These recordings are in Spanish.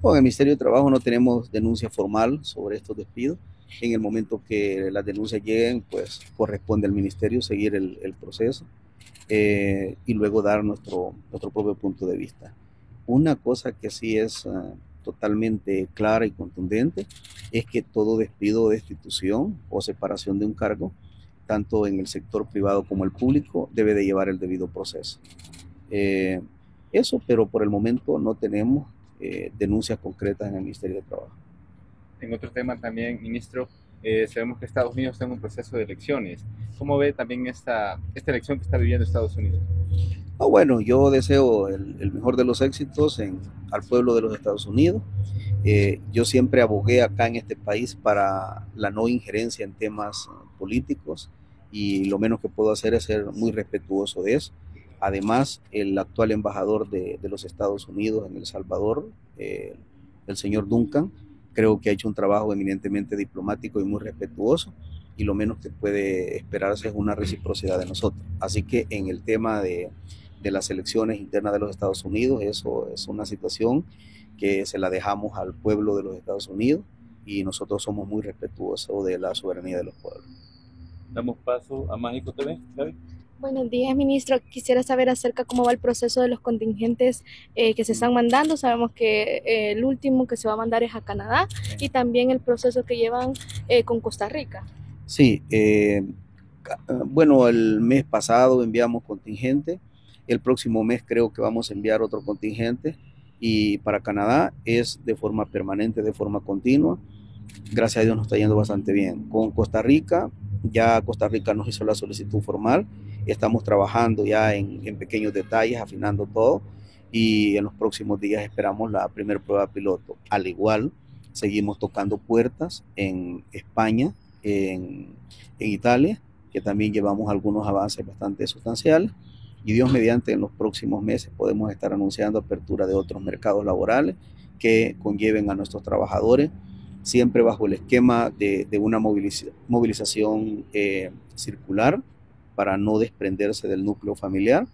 Con el Ministerio de Trabajo no tenemos denuncia formal sobre estos despidos. En el momento que las denuncias lleguen, pues corresponde al Ministerio seguir el, proceso eh, y luego dar nuestro, nuestro propio punto de vista. Una cosa que sí es uh, totalmente clara y contundente es que todo despido destitución o separación de un cargo, tanto en el sector privado como el público, debe de llevar el debido proceso. Eh, eso, pero por el momento no tenemos eh, denuncias concretas en el Ministerio de Trabajo. En otro tema también, ministro, eh, sabemos que Estados Unidos está en un proceso de elecciones. ¿Cómo ve también esta, esta elección que está viviendo Estados Unidos? Oh, bueno, yo deseo el, el mejor de los éxitos en, al pueblo de los Estados Unidos. Eh, yo siempre abogué acá en este país para la no injerencia en temas uh, políticos y lo menos que puedo hacer es ser muy respetuoso de eso. Además, el actual embajador de, los Estados Unidos en El Salvador, eh, el señor Duncan, creo que ha hecho un trabajo eminentemente diplomático y muy respetuoso y lo menos que puede esperarse es una reciprocidad de nosotros. Así que en el tema de, de las elecciones internas de los Estados Unidos, eso es una situación que se la dejamos al pueblo de los Estados Unidos y nosotros somos muy respetuosos de la soberanía de los pueblos. Damos paso a Mágico TV, ¿sabes? Buenos días, ministro. Quisiera saber acerca cómo va el proceso de los contingentes eh, que se están mandando. Sabemos que eh, el último que se va a mandar es a Canadá y también el proceso que llevan eh, con Costa Rica. Sí, eh, bueno, el mes pasado enviamos contingente. El próximo mes creo que vamos a enviar otro contingente. Y para Canadá es de forma permanente, de forma continua. Gracias a Dios nos está yendo bastante bien. Con Costa Rica, ya Costa Rica nos hizo la solicitud formal Estamos trabajando ya en, pequeños detalles, afinando todo y en los próximos días esperamos la primera prueba piloto. Al igual, seguimos tocando puertas en España, en, en Italia, que también llevamos algunos avances bastante sustanciales y Dios mediante en los próximos meses podemos estar anunciando apertura de otros mercados laborales que conlleven a nuestros trabajadores, siempre bajo el esquema de, de una moviliz movilización eh, circular para no desprenderse del núcleo familiar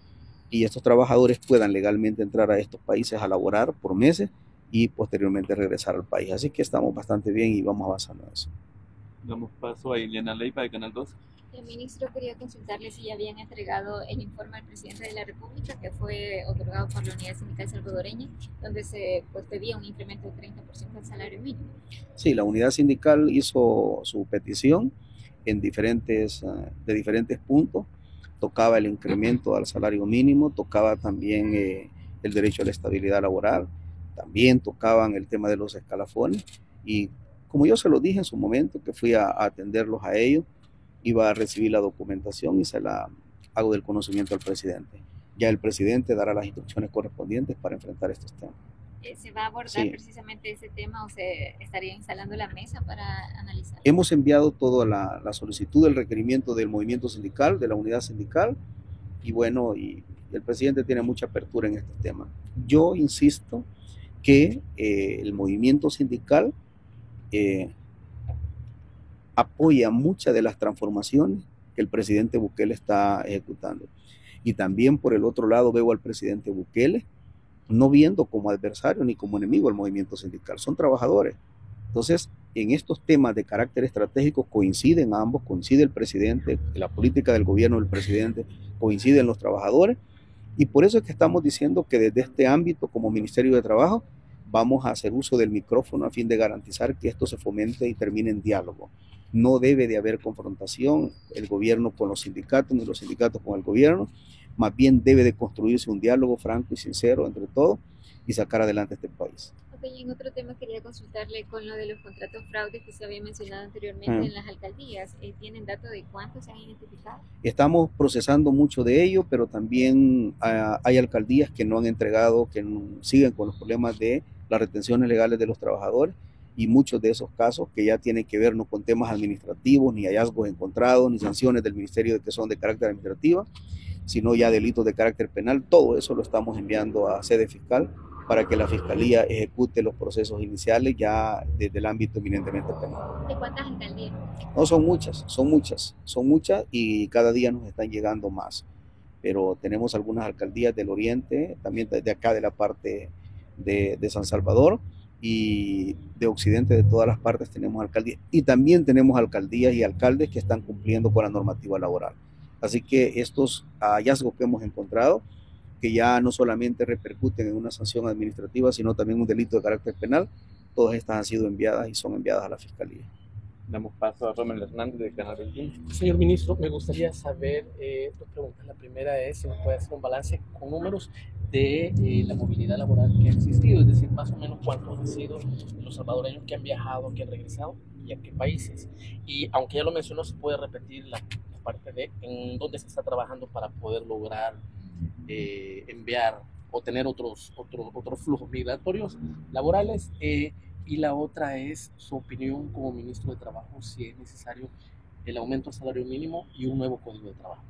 y estos trabajadores puedan legalmente entrar a estos países a laborar por meses y posteriormente regresar al país. Así que estamos bastante bien y vamos avanzando en eso. Damos paso a Ileana Leiva de Canal 2. El ministro quería consultarle si ya habían entregado el informe al presidente de la República que fue otorgado por la Unidad Sindical Salvadoreña, donde se pues, pedía un incremento del 30% del salario mínimo. Sí, la unidad sindical hizo su petición en diferentes, uh, de diferentes puntos. Tocaba el incremento al salario mínimo, tocaba también eh, el derecho a la estabilidad laboral, también tocaban el tema de los escalafones y como yo se lo dije en su momento, que fui a atenderlos a ellos, iba a recibir la documentación y se la hago del conocimiento al presidente. Ya el presidente dará las instrucciones correspondientes para enfrentar estos temas. ¿Se va a abordar sí. precisamente ese tema o se estaría instalando la mesa para analizar? Hemos enviado toda la, la solicitud, el requerimiento del movimiento sindical, de la unidad sindical, y bueno, y el presidente tiene mucha apertura en este tema. Yo insisto que eh, el movimiento sindical eh, apoya muchas de las transformaciones que el presidente Bukele está ejecutando. Y también por el otro lado veo al presidente Bukele no viendo como adversario ni como enemigo al movimiento sindical, son trabajadores. Entonces, en estos temas de carácter estratégico coinciden ambos, coincide el presidente, la política del gobierno del presidente, coinciden los trabajadores, y por eso es que estamos diciendo que desde este ámbito, como Ministerio de Trabajo, vamos a hacer uso del micrófono a fin de garantizar que esto se fomente y termine en diálogo. No debe de haber confrontación el gobierno con los sindicatos ni los sindicatos con el gobierno, más bien debe de construirse un diálogo franco y sincero entre todos y sacar adelante este país. Ok, y en otro tema quería consultarle con lo de los contratos fraudes que se había mencionado anteriormente mm. en las alcaldías. Eh, ¿Tienen datos de cuántos se han identificado? Estamos procesando mucho de ello, pero también uh, hay alcaldías que no han entregado, que no, siguen con los problemas de las retenciones legales de los trabajadores y muchos de esos casos que ya tienen que ver no con temas administrativos, ni hallazgos encontrados, ni sanciones del ministerio que son de carácter administrativo, sino ya delitos de carácter penal. Todo eso lo estamos enviando a sede fiscal para que la fiscalía ejecute los procesos iniciales ya desde el ámbito eminentemente penal. ¿De cuántas alcaldías? No, son muchas, son muchas, son muchas y cada día nos están llegando más. Pero tenemos algunas alcaldías del oriente, también de acá de la parte de, de San Salvador, y de occidente de todas las partes tenemos alcaldías y también tenemos alcaldías y alcaldes que están cumpliendo con la normativa laboral. Así que estos hallazgos que hemos encontrado, que ya no solamente repercuten en una sanción administrativa, sino también un delito de carácter penal, todas estas han sido enviadas y son enviadas a la Fiscalía. Damos paso a Romel Hernández de Canal 21. Señor ministro, me gustaría saber eh, dos preguntas. La primera es si nos puede hacer un balance con números de eh, la movilidad laboral que ha existido, es decir, más o menos cuántos han sido los salvadoreños que han viajado, que han regresado y a qué países. Y aunque ya lo mencionó, se puede repetir la, parte de en dónde se está trabajando para poder lograr eh, enviar o tener otros, otros, otros flujos migratorios laborales. Eh, y la otra es su opinión como ministro de Trabajo, si es necesario el aumento del salario mínimo y un nuevo código de trabajo.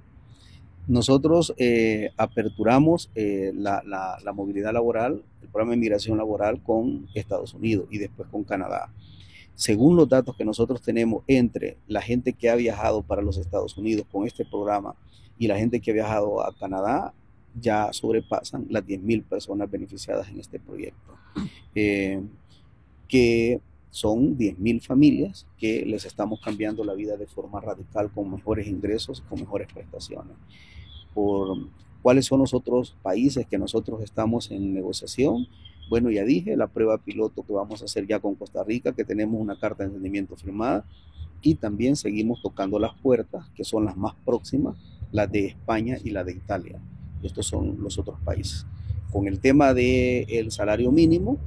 Nosotros eh, aperturamos eh, la, la, movilidad laboral, el programa de migración laboral con Estados Unidos y después con Canadá. Según los datos que nosotros tenemos entre la gente que ha viajado para los Estados Unidos con este programa y la gente que ha viajado a Canadá, ya sobrepasan las 10.000 personas beneficiadas en este proyecto. Eh, que son 10.000 familias que les estamos cambiando la vida de forma radical con mejores ingresos, con mejores prestaciones. Por cuáles son los otros países que nosotros estamos en negociación. Bueno, ya dije, la prueba piloto que vamos a hacer ya con Costa Rica, que tenemos una carta de entendimiento firmada, y también seguimos tocando las puertas, que son las más próximas, las de España y la de Italia. Estos son los otros países. Con el tema del salario mínimo,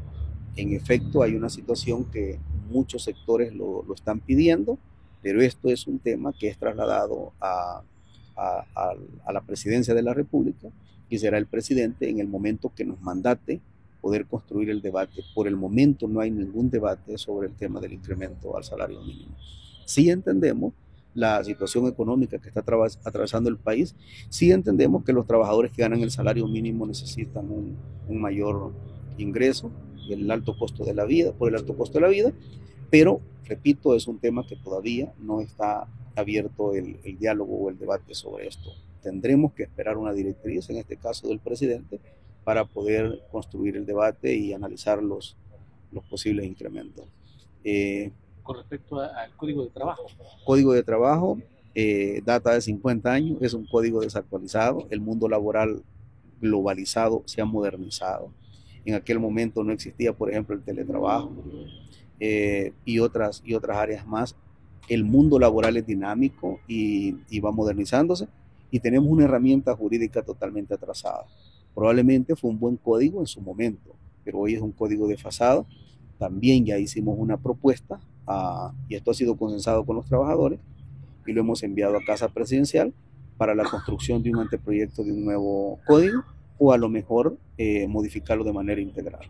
en efecto, hay una situación que muchos sectores lo, están pidiendo, pero esto es un tema que es trasladado a, la presidencia de la República y será el presidente en el momento que nos mandate poder construir el debate. Por el momento no hay ningún debate sobre el tema del incremento al salario mínimo. Sí entendemos la situación económica que está atravesando el país, sí entendemos que los trabajadores que ganan el salario mínimo necesitan un, un mayor ingreso, el alto costo de la vida, por el alto costo de la vida, pero, repito, es un tema que todavía no está abierto el, diálogo o el debate sobre esto. Tendremos que esperar una directriz, en este caso del presidente, para poder construir el debate y analizar los, los posibles incrementos. Eh, Con respecto al código de trabajo. Código de trabajo, eh, data de 50 años, es un código desactualizado, el mundo laboral globalizado se ha modernizado en aquel momento no existía, por ejemplo, el teletrabajo eh, y, otras, y otras áreas más. El mundo laboral es dinámico y, va modernizándose y tenemos una herramienta jurídica totalmente atrasada. Probablemente fue un buen código en su momento, pero hoy es un código desfasado. También ya hicimos una propuesta ah, y esto ha sido consensado con los trabajadores y lo hemos enviado a Casa Presidencial para la construcción de un anteproyecto de un nuevo código o a lo mejor eh, modificarlo de manera integral.